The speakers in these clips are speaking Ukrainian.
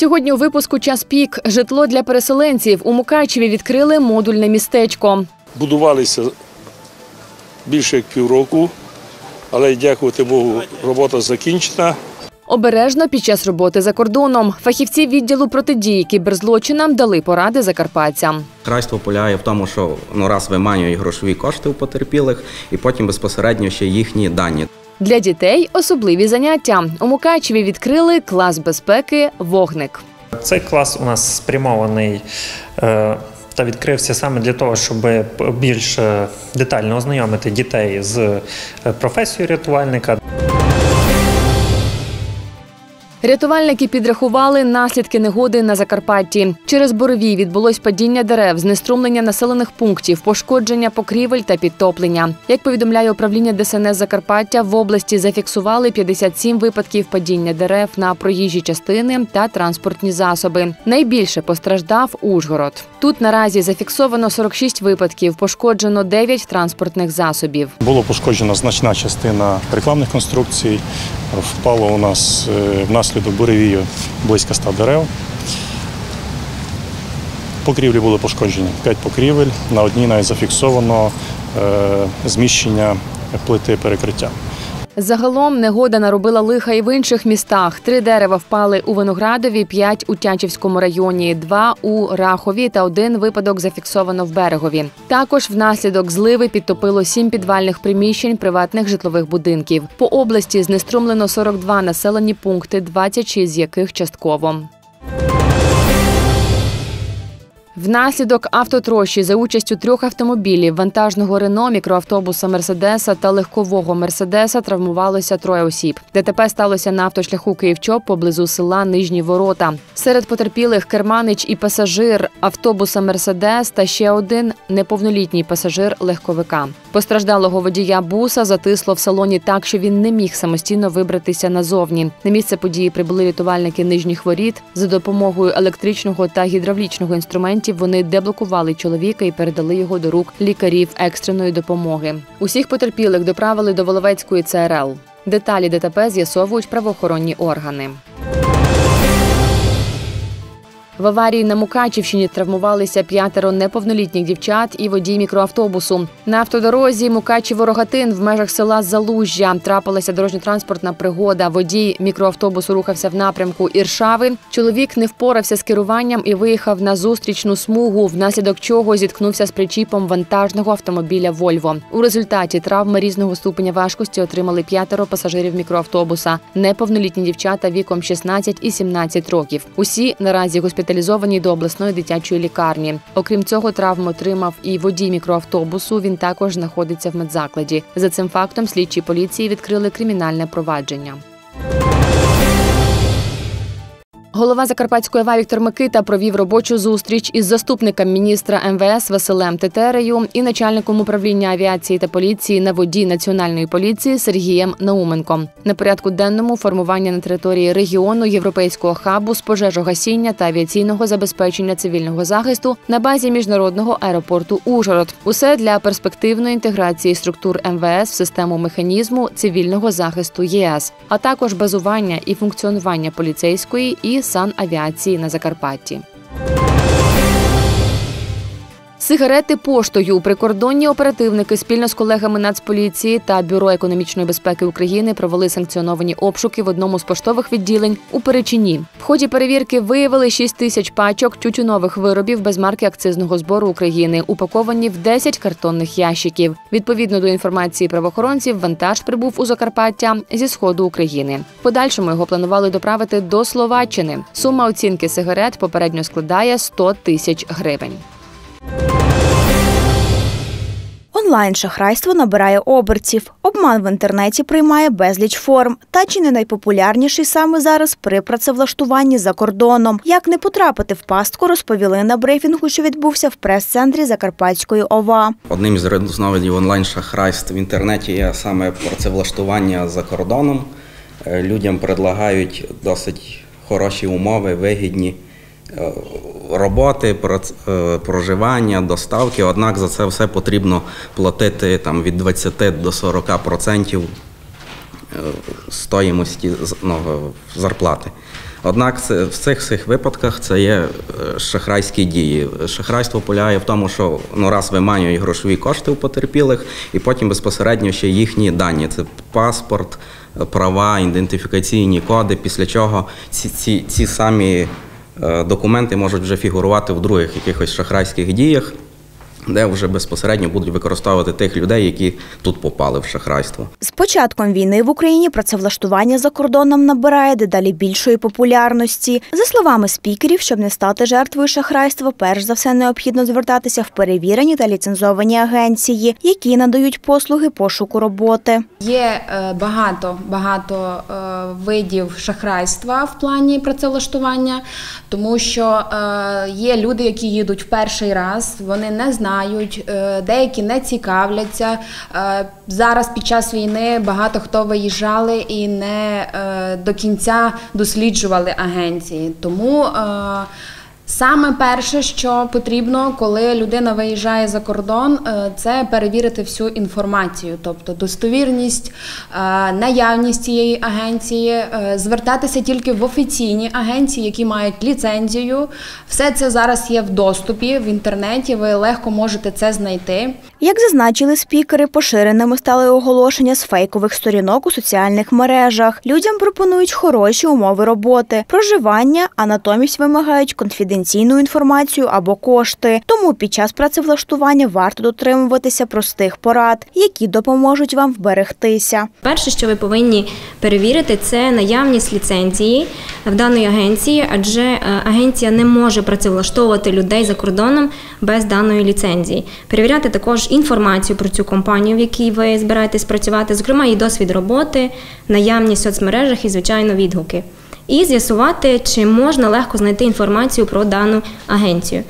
Сьогодні у випуску час пік житло для переселенців у Мукачеві відкрили модульне містечко. Будувалися більше як півроку, але дякувати Богу, робота закінчена. Обережно під час роботи за кордоном фахівці відділу протидії кіберзлочинам дали поради закарпатцям. Крайство полягає в тому, що ну раз виманюють грошові кошти у потерпілих, і потім безпосередньо ще їхні дані. Для дітей особливі заняття. У Мукачеві відкрили клас безпеки Вогник. Цей клас у нас спрямований е, та відкрився саме для того, щоб більш детально ознайомити дітей з е, професією рятувальника. Рятувальники підрахували наслідки негоди на Закарпатті. Через буревій відбулось падіння дерев, знеструмлення населених пунктів, пошкодження покрівель та підтоплення. Як повідомляє управління ДСНС Закарпаття, в області зафіксували 57 випадків падіння дерев на проїжджі частини та транспортні засоби. Найбільше постраждав Ужгород. Тут наразі зафіксовано 46 випадків, пошкоджено 9 транспортних засобів. Було пошкоджена значна частина рекламних конструкцій. Впало у нас е, внаслідок буревію близько 100 дерев. Покрівлі були пошкоджені 5 покрівель. На одній навіть зафіксовано е, зміщення плити перекриття. Загалом негода наробила лиха і в інших містах. Три дерева впали у Виноградові, п'ять у Тячівському районі, два у Рахові та один випадок зафіксовано в берегові. Також внаслідок зливи підтопило сім підвальних приміщень приватних житлових будинків. По області знеструмлено 42 населені пункти, 26 з яких частково. Внаслідок автотрощі за участю трьох автомобілів вантажного Рено, мікроавтобуса Мерседеса та легкового Мерседеса травмувалося троє осіб. ДТП сталося на автошляху Київчоп поблизу села Нижні Ворота. Серед потерпілих керманич і пасажир автобуса Мерседес та ще один неповнолітній пасажир легковика. Постраждалого водія буса затисло в салоні так, що він не міг самостійно вибратися назовні. На місце події прибули рятувальники нижніх воріт за допомогою електричного та гідравлічного інструментів. Вони деблокували чоловіка і передали його до рук лікарів екстреної допомоги. Усіх потерпілих доправили до Воловецької ЦРЛ. Деталі ДТП з'ясовують правоохоронні органи. В аварії на Мукачівщині травмувалися п'ятеро неповнолітніх дівчат і водій мікроавтобусу. На автодорозі Мукачево-Рогатин в межах села Залужжя трапилася дорожньо-транспортна пригода. Водій мікроавтобусу рухався в напрямку Іршави. Чоловік не впорався з керуванням і виїхав на зустрічну смугу, внаслідок чого зіткнувся з причіпом вантажного автомобіля Вольво. У результаті травми різного ступеня важкості отримали п'ятеро пасажирів мікроавтобуса. Неповнолітні дівчата віком 16 і 17 років. Усі наразі госпіталізовані до обласної дитячої лікарні. Окрім цього, травму отримав і водій мікроавтобусу. Він також знаходиться в медзакладі. За цим фактом слідчі поліції відкрили кримінальне провадження. Голова Закарпатської ОВА Віктор Микита провів робочу зустріч із заступником міністра МВС Василем Тетерею і начальником управління авіації та поліції на воді Національної поліції Сергієм Науменком. На порядку денному формування на території регіону європейського хабу з пожежогасіння та авіаційного забезпечення цивільного захисту на базі міжнародного аеропорту Ужгород. Усе для перспективної інтеграції структур МВС в систему механізму цивільного захисту ЄС, а також базування і функціонування поліцейської і санавіації на Закарпатті. Сигарети поштою прикордонні оперативники спільно з колегами Нацполіції та Бюро економічної безпеки України провели санкціоновані обшуки в одному з поштових відділень у Перечині. В ході перевірки виявили 6 тисяч пачок тютюнових виробів без марки акцизного збору України, упаковані в 10 картонних ящиків. Відповідно до інформації правоохоронців, вантаж прибув у Закарпаття зі сходу України. В Подальшому його планували доправити до Словаччини. Сума оцінки сигарет попередньо складає 100 тисяч гривень. Онлайн-шахрайство набирає обертів. Обман в інтернеті приймає безліч форм. Та чи не найпопулярніший саме зараз при працевлаштуванні за кордоном. Як не потрапити в пастку, розповіли на брифінгу, що відбувся в прес-центрі Закарпатської ОВА. Одним із різновидів онлайн-шахрайств в інтернеті є саме працевлаштування за кордоном. Е, Людям предлагають досить хороші умови, вигідні роботи, е, проживання, доставки. Однак за це все потрібно платити там, від 20 до 40 процентів стоїмості ну, зарплати. Однак це- в цих всіх випадках це є е, шахрайські дії. Шахрайство полягає в тому, що ну, раз виманюють грошові кошти у потерпілих, і потім безпосередньо ще їхні дані. Це паспорт, е, права, ідентифікаційні коди, після чого ці, ці, ці самі е, документи можуть вже фігурувати в других якихось шахрайських діях, де вже безпосередньо будуть використовувати тих людей, які тут попали в шахрайство. З початком війни в Україні працевлаштування за кордоном набирає дедалі більшої популярності. За словами спікерів, щоб не стати жертвою шахрайства, перш за все необхідно звертатися в перевірені та ліцензовані агенції, які надають послуги пошуку роботи. Є е, багато багато е, видів шахрайства в плані працевлаштування, тому що е, є люди, які їдуть в перший раз, вони не знають, е, деякі не цікавляться. Е, Зараз під час війни багато хто виїжджали і не е, до кінця досліджували агенції. Тому Саме перше, що потрібно, коли людина виїжджає за кордон, е, це перевірити всю інформацію, тобто достовірність, е, наявність цієї агенції, е, звертатися тільки в офіційні агенції, які мають ліцензію. Все це зараз є в доступі в інтернеті. Ви легко можете це знайти. Як зазначили спікери, поширеними стали оголошення з фейкових сторінок у соціальних мережах. Людям пропонують хороші умови роботи, проживання, а натомість вимагають конфіденційну інформацію або кошти. Тому під час працевлаштування варто дотримуватися простих порад, які допоможуть вам вберегтися. Перше, що ви повинні перевірити, це наявність ліцензії в даної агенції, адже е, агенція не може працевлаштовувати людей за кордоном без даної ліцензії. Перевіряти також інформацію про цю компанію, в якій ви збираєтесь працювати, зокрема її досвід роботи, наявність в соцмережах і, звичайно, відгуки. І з'ясувати, чи можна легко знайти інформацію про дану агенцію.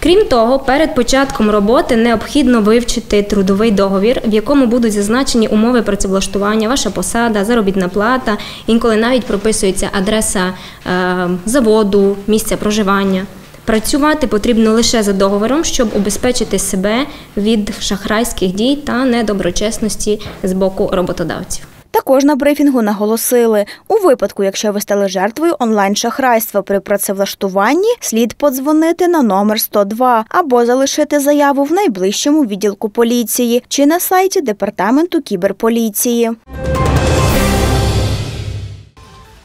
Крім того, перед початком роботи необхідно вивчити трудовий договір, в якому будуть зазначені умови працевлаштування, ваша посада, заробітна плата, інколи навіть прописується адреса е, заводу, місця проживання. Працювати потрібно лише за договором, щоб убезпечити себе від шахрайських дій та недоброчесності з боку роботодавців. Також на брифінгу наголосили, у випадку, якщо ви стали жертвою онлайн-шахрайства при працевлаштуванні, слід подзвонити на номер 102 або залишити заяву в найближчому відділку поліції чи на сайті департаменту кіберполіції.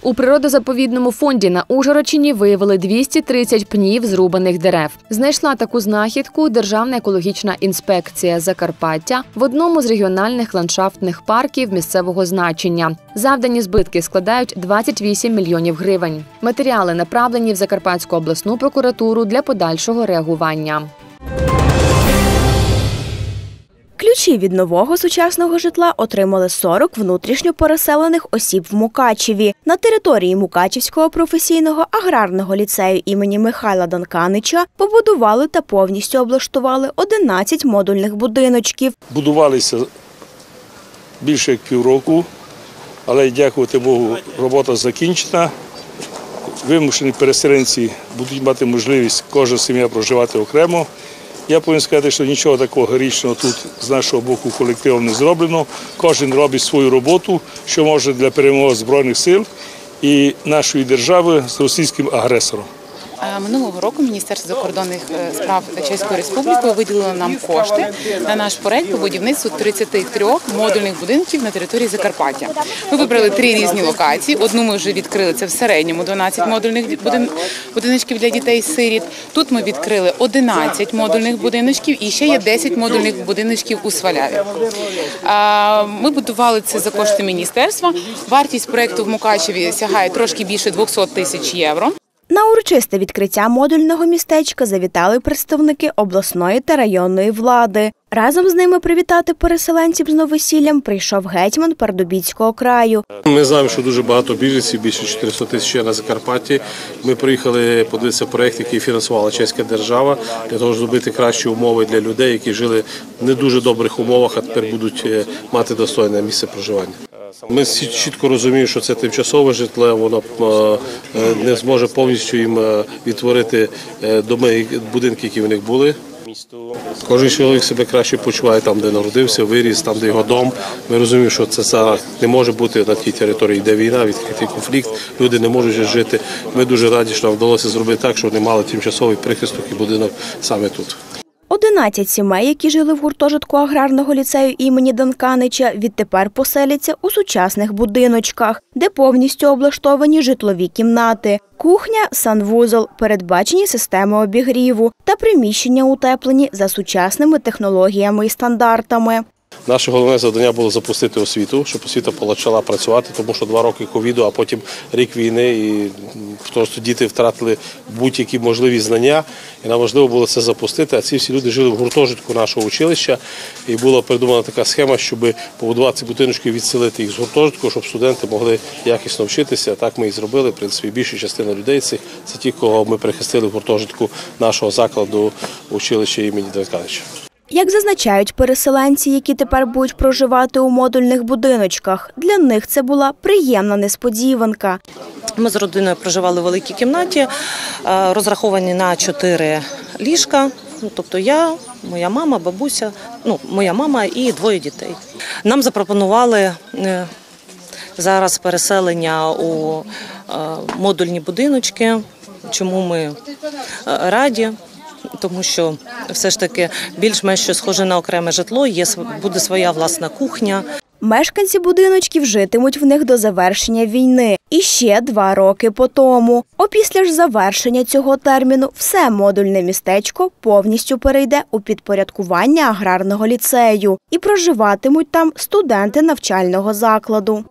У природозаповідному фонді на Ужгородчині виявили 230 пнів зрубаних дерев. Знайшла таку знахідку Державна екологічна інспекція Закарпаття в одному з регіональних ландшафтних парків місцевого значення. Завдані збитки складають 28 мільйонів гривень. Матеріали направлені в Закарпатську обласну прокуратуру для подальшого реагування. Ключі від нового сучасного житла отримали 40 внутрішньо переселених осіб в Мукачеві. На території Мукачівського професійного аграрного ліцею імені Михайла Данканича побудували та повністю облаштували 11 модульних будиночків. Будувалися більше як півроку, але дякувати Богу, робота закінчена. Вимушені переселенці будуть мати можливість кожна сім'я проживати окремо. Я повинен сказати, що нічого такого героїчного тут з нашого боку колективом не зроблено. Кожен робить свою роботу, що може для перемоги Збройних сил і нашої держави з російським агресором. Минулого року Міністерство закордонних е, справ Чеської Республіки виділило нам кошти на наш проект по будівництву 33 модульних будинків на території Закарпаття. Ми вибрали три різні локації. Одну ми вже відкрили це в середньому 12 модульних будиночків для дітей-сиріт. Тут ми відкрили 11 модульних будиночків і ще є 10 модульних будиночків у Сваляві. Ми будували це за кошти міністерства. Вартість проекту в Мукачеві сягає трошки більше 200 тисяч євро. На урочисте відкриття модульного містечка завітали представники обласної та районної влади. Разом з ними привітати переселенців з новосіллям прийшов гетьман Пардубіцького краю. Ми знаємо, що дуже багато біженців, більше 400 тисяч на Закарпатті. Ми приїхали подивитися проєкт, який фінансувала чеська держава, для того, щоб зробити кращі умови для людей, які жили в не дуже добрих умовах, а тепер будуть е, мати достойне місце проживання. Ми чітко розуміємо, що це тимчасове житло, воно е, не зможе повністю їм е, відтворити е, доми, будинки, які в них були. Кожен чоловік себе краще почуває там, де народився, виріс, там, де його дом. Ми розуміємо, що це не може бути на тій території, де війна, відкритий конфлікт. Люди не можуть жити. Ми дуже раді, що нам вдалося зробити так, щоб вони мали тимчасовий прихисток і будинок саме тут. 11 сімей, які жили в гуртожитку аграрного ліцею імені Данканича, відтепер поселяться у сучасних будиночках, де повністю облаштовані житлові кімнати, кухня, санвузол, передбачені системи обігріву та приміщення утеплені за сучасними технологіями і стандартами. Наше головне завдання було запустити освіту, щоб освіта почала працювати, тому що два роки ковіду, а потім рік війни, і просто діти втратили будь-які можливі знання. І нам важливо було це запустити. А ці всі люди жили в гуртожитку нашого училища, і була придумана така схема, щоб побудувати ці будиночки відселити їх з гуртожитку, щоб студенти могли якісно вчитися. Так ми і зробили. В принципі, більша частина людей цих це ті, кого ми прихистили в гуртожитку нашого закладу училища імені Данканича. Як зазначають переселенці, які тепер будуть проживати у модульних будиночках, для них це була приємна несподіванка. Ми з родиною проживали в великій кімнаті, е, розраховані на чотири ліжка. Ну, тобто я, моя мама, бабуся, ну, моя мама і двоє дітей. Нам запропонували е, зараз переселення у е, модульні будиночки. Чому ми раді? Тому що все ж таки більш-менш схоже на окреме житло, є буде своя власна кухня. Мешканці будиночків житимуть в них до завершення війни і ще два роки по тому. Опісля ж завершення цього терміну все модульне містечко повністю перейде у підпорядкування аграрного ліцею і проживатимуть там студенти навчального закладу.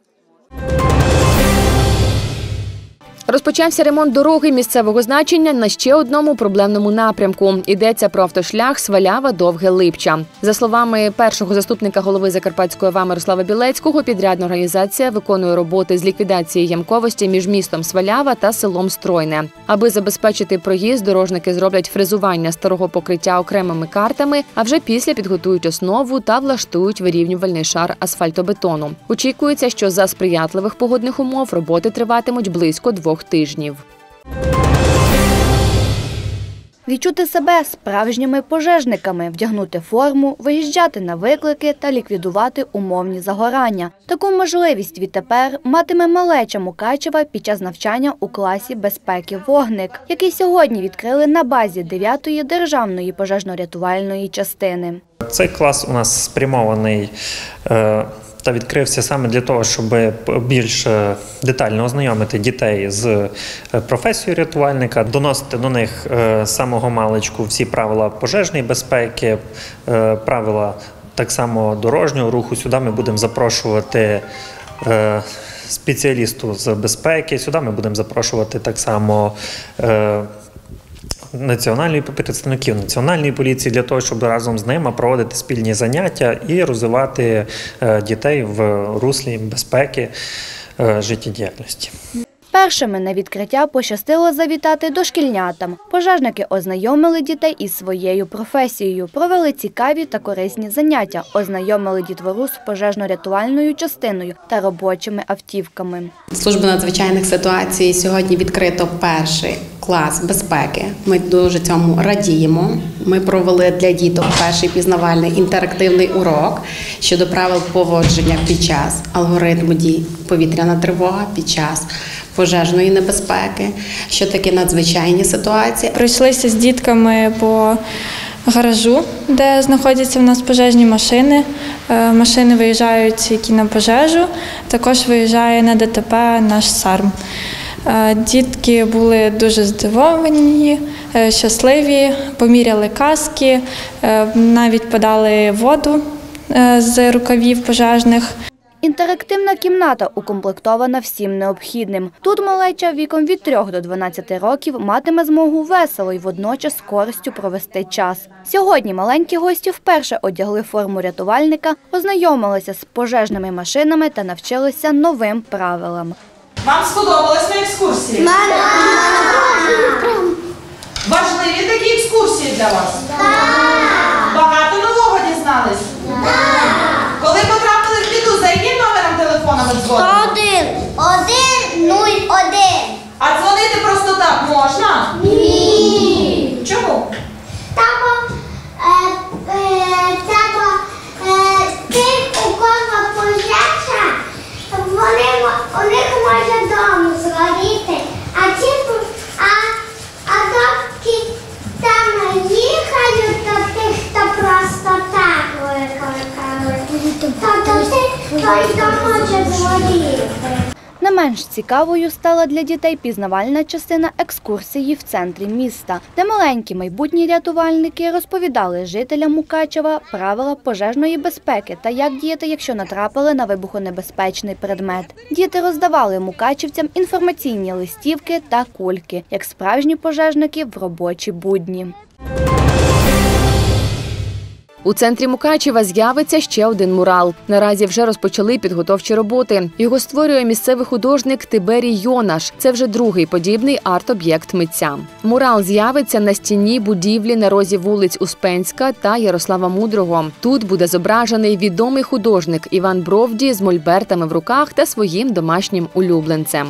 Розпочався ремонт дороги місцевого значення на ще одному проблемному напрямку. Йдеться про автошлях Свалява Довге Липча. За словами першого заступника голови Закарпатської ОВА Мирослава Білецького, підрядна організація виконує роботи з ліквідації ямковості між містом Свалява та селом Стройне. Аби забезпечити проїзд, дорожники зроблять фрезування старого покриття окремими картами, а вже після підготують основу та влаштують вирівнювальний шар асфальтобетону. Очікується, що за сприятливих погодних умов роботи триватимуть близько двох тижнів. Відчути себе справжніми пожежниками, вдягнути форму, виїжджати на виклики та ліквідувати умовні загорання. Таку можливість відтепер матиме малеча Мукачева під час навчання у класі безпеки Вогник, який сьогодні відкрили на базі 9-ї державної пожежно-рятувальної частини. Цей клас у нас спрямований е, та відкрився саме для того, щоб більш детально ознайомити дітей з е, професією рятувальника, доносити до них е, самого маличку всі правила пожежної безпеки, е, правила так само дорожнього руху. Сюди ми будемо запрошувати. Спеціалісту з безпеки сюди ми будемо запрошувати так само національної представників національної поліції для того, щоб разом з ними проводити спільні заняття і розвивати е, дітей в руслі безпеки е, життєдіяльності. Першими на відкриття пощастило завітати дошкільнятам. Пожежники ознайомили дітей із своєю професією, провели цікаві та корисні заняття, ознайомили дітвору з пожежно-рятувальною частиною та робочими автівками. Служба надзвичайних ситуацій сьогодні відкрито перший клас безпеки. Ми дуже цьому радіємо. Ми провели для діток перший пізнавальний інтерактивний урок щодо правил поводження під час алгоритму дій повітряна тривога під час пожежної небезпеки, що таке надзвичайні ситуації. Пройшлися з дітками по гаражу, де знаходяться в нас пожежні машини. Е, Машини виїжджають, які на пожежу. Також виїжджає на ДТП наш САРМ. Е, Дітки були дуже здивовані, е, щасливі, поміряли каски, навіть подали воду з рукавів пожежних. Інтерактивна кімната укомплектована всім необхідним. Тут малеча віком від 3 до 12 років матиме змогу весело і водночас з користю провести час. Сьогодні маленькі гості вперше одягли форму рятувальника, ознайомилися з пожежними машинами та навчилися новим правилам. Вам сподобалось на екскурсії? Важливі такі екскурсії для вас? Багато один. А дзвонити просто так можна? Ні. Чому? Там е, е, треба е, тих, у кого пожежа, вони у них може дому згоріти, а ті а, а доки там їхають до тих, хто просто так викликали, то той дом може згоріти менш цікавою стала для дітей пізнавальна частина екскурсії в центрі міста, де маленькі майбутні рятувальники розповідали жителям Мукачева правила пожежної безпеки та як діяти, якщо натрапили на вибухонебезпечний предмет. Діти роздавали мукачівцям інформаційні листівки та кульки, як справжні пожежники в робочі будні. У центрі Мукачева з'явиться ще один мурал. Наразі вже розпочали підготовчі роботи. Його створює місцевий художник Тиберій Йонаш. Це вже другий подібний арт-об'єкт митця. Мурал з'явиться на стіні будівлі на розі вулиць Успенська та Ярослава Мудрого. Тут буде зображений відомий художник Іван Бровді з мольбертами в руках та своїм домашнім улюбленцем.